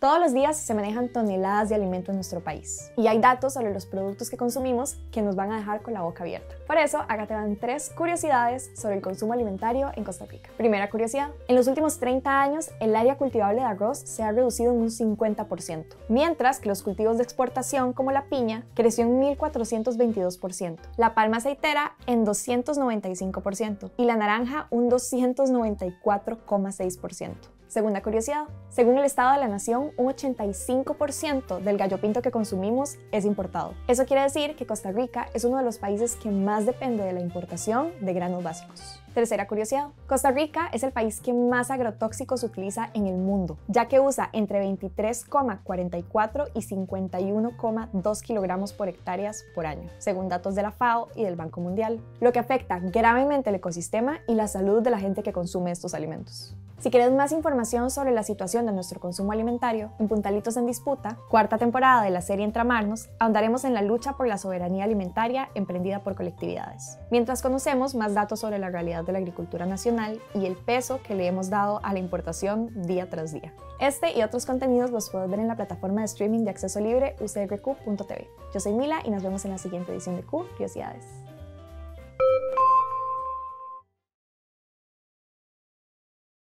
Todos los días se manejan toneladas de alimento en nuestro país y hay datos sobre los productos que consumimos que nos van a dejar con la boca abierta. Por eso, acá te dan tres curiosidades sobre el consumo alimentario en Costa Rica. Primera curiosidad, en los últimos 30 años el área cultivable de arroz se ha reducido en un 50%, mientras que los cultivos de exportación como la piña creció en 1422%, la palma aceitera en 295% y la naranja un 294,6%. Segunda curiosidad, según el Estado de la Nación, un 85% del gallo pinto que consumimos es importado. Eso quiere decir que Costa Rica es uno de los países que más depende de la importación de granos básicos. Tercera curiosidad, Costa Rica es el país que más agrotóxicos utiliza en el mundo, ya que usa entre 23,44 y 51,2 kilogramos por hectáreas por año, según datos de la FAO y del Banco Mundial, lo que afecta gravemente el ecosistema y la salud de la gente que consume estos alimentos. Si quieres más información sobre la situación de nuestro consumo alimentario, en Puntalitos en Disputa, cuarta temporada de la serie Entramarnos, ahondaremos en la lucha por la soberanía alimentaria emprendida por colectividades, mientras conocemos más datos sobre la realidad de la agricultura nacional y el peso que le hemos dado a la importación día tras día. Este y otros contenidos los puedes ver en la plataforma de streaming de acceso libre ucrq.tv. Yo soy Mila y nos vemos en la siguiente edición de Q Curiosidades.